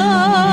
Allah